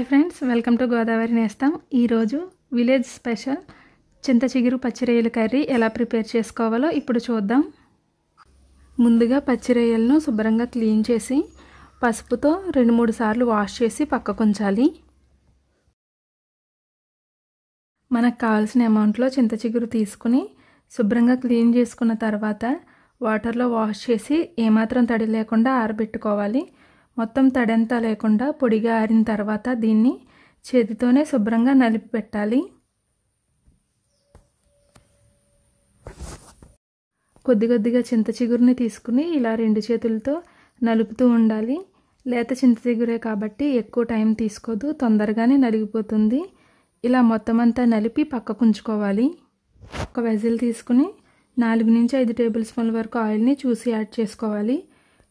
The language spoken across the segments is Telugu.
Hi friends welcome to Godavari Nestham. ఈరోజు విలేజ్ స్పెషల్ చింత చిగురు పచ్చిరొయ్యల కర్రీ ఎలా ప్రిపేర్ చేసుకోవాలో ఇప్పుడు చూద్దాం. ముందుగా పచ్చిరొయ్యలను శుభ్రంగా క్లీన్ చేసి పసుపుతో రెండు మూడు సార్లు వాష్ చేసి పక్కకుంచాలి మనకు కావాల్సిన అమౌంట్లో చింత చిగురు తీసుకుని శుభ్రంగా క్లీన్ చేసుకున్న తర్వాత వాటర్లో వాష్ చేసి ఏమాత్రం తడి లేకుండా ఆరబెట్టుకోవాలి. మొత్తం తడంతా లేకుండా పొడిగా ఆరిన తర్వాత దీన్ని చేతితోనే శుభ్రంగా నలిపి పెట్టాలి కొద్ది కొద్దిగా చింత చిగురుని తీసుకుని ఇలా రెండు చేతులతో నలుపుతూ ఉండాలి. లేత చింత చిగురే కాబట్టి ఎక్కువ టైం తీసుకోదు తొందరగానే నలిగిపోతుంది. ఇలా మొత్తం అంతా నలిపి పక్కకుంచుకోవాలి ఒక వెజిల్ తీసుకుని నాలుగు నుంచి ఐదు టేబుల్ స్పూన్ల వరకు ఆయిల్ని చూసి యాడ్ చేసుకోవాలి.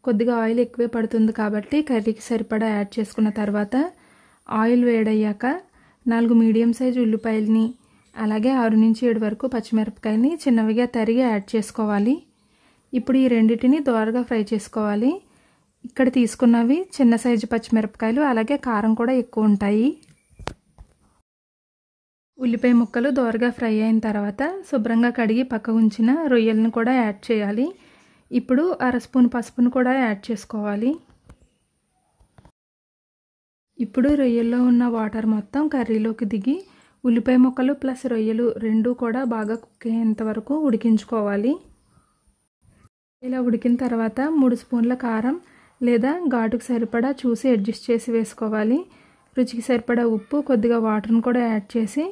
కొద్దిగా ఆయిల్ ఎక్కువే పడుతుంది కాబట్టి కర్రీకి సరిపడా యాడ్ చేసుకున్న తర్వాత ఆయిల్ వేడయ్యాక నాలుగు మీడియం సైజు ఉల్లిపాయలని అలాగే ఆరు నుంచి ఏడు వరకు పచ్చిమిరపకాయని చిన్నవిగా తరిగి యాడ్ చేసుకోవాలి. ఇప్పుడు ఈ రెండింటిని దోరగా ఫ్రై చేసుకోవాలి. ఇక్కడ తీసుకున్నవి చిన్న సైజు పచ్చిమిరపకాయలు అలాగే కారం కూడా ఎక్కువ ఉంటాయి. ఉల్లిపాయ ముక్కలు దోరగా ఫ్రై అయిన తర్వాత శుభ్రంగా కడిగి పక్క ఉంచిన రొయ్యలను కూడా యాడ్ చేయాలి. ఇప్పుడు అర స్పూన్ పసుపును కూడా యాడ్ చేసుకోవాలి. ఇప్పుడు రొయ్యల్లో ఉన్న వాటర్ మొత్తం కర్రీలోకి దిగి ఉల్లిపాయ ముక్కలు ప్లస్ రొయ్యలు రెండూ కూడా బాగా కుక్ అయ్యేంత వరకు ఉడికించుకోవాలి. ఇలా ఉడికిన తర్వాత మూడు స్పూన్ల కారం లేదా ఘాటుకు సరిపడా చూసి అడ్జస్ట్ చేసి వేసుకోవాలి. రుచికి సరిపడా ఉప్పు కొద్దిగా వాటర్ని కూడా యాడ్ చేసి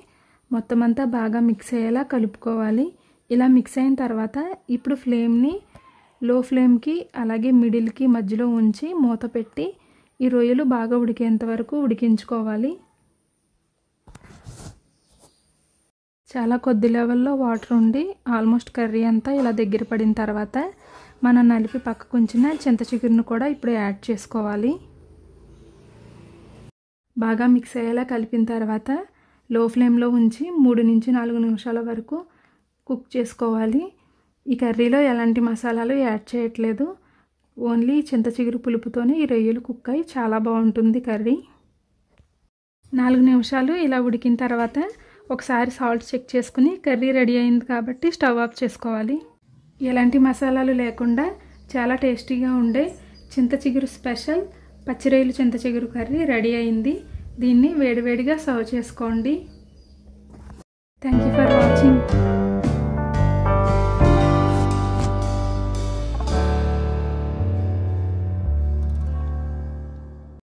మొత్తం అంతా బాగా మిక్స్ అయ్యేలా కలుపుకోవాలి. ఇలా మిక్స్ అయిన తర్వాత ఇప్పుడు ఫ్లేమ్ని లో ఫ్లేమ్కి అలాగే మిడిల్కి మధ్యలో ఉంచి మూత పెట్టి ఈ రొయ్యలు బాగా ఉడికేంత వరకు ఉడికించుకోవాలి. చాలా కొద్ది లెవెల్లో వాటర్ ఉండి ఆల్మోస్ట్ కర్రీ అంతా ఇలా దగ్గర పడిన తర్వాత మనం నలిపి పక్కకు ఉంచిన చింత చిగురును కూడా ఇప్పుడు యాడ్ చేసుకోవాలి. బాగా మిక్స్ అయ్యేలా కలిపిన తర్వాత లో ఫ్లేమ్లో ఉంచి మూడు నుంచి నాలుగు నిమిషాల వరకు కుక్ చేసుకోవాలి. ఈ కర్రీలో ఎలాంటి మసాలాలు యాడ్ చేయట్లేదు. ఓన్లీ చింత చిగురు పులుపుతోనే ఈ రొయ్యలు కుక్ అయి చాలా బాగుంటుంది కర్రీ. నాలుగు నిమిషాలు ఇలా ఉడికిన తర్వాత ఒకసారి సాల్ట్ చెక్ చేసుకుని కర్రీ రెడీ అయింది కాబట్టి స్టవ్ ఆఫ్ చేసుకోవాలి. ఎలాంటి మసాలాలు లేకుండా చాలా టేస్టీగా ఉండే చింత చిగురు స్పెషల్ పచ్చిరొయ్యలు చింత చిగురు కర్రీ రెడీ అయింది. దీన్ని వేడివేడిగా సర్వ్ చేసుకోండి. Thank you for watching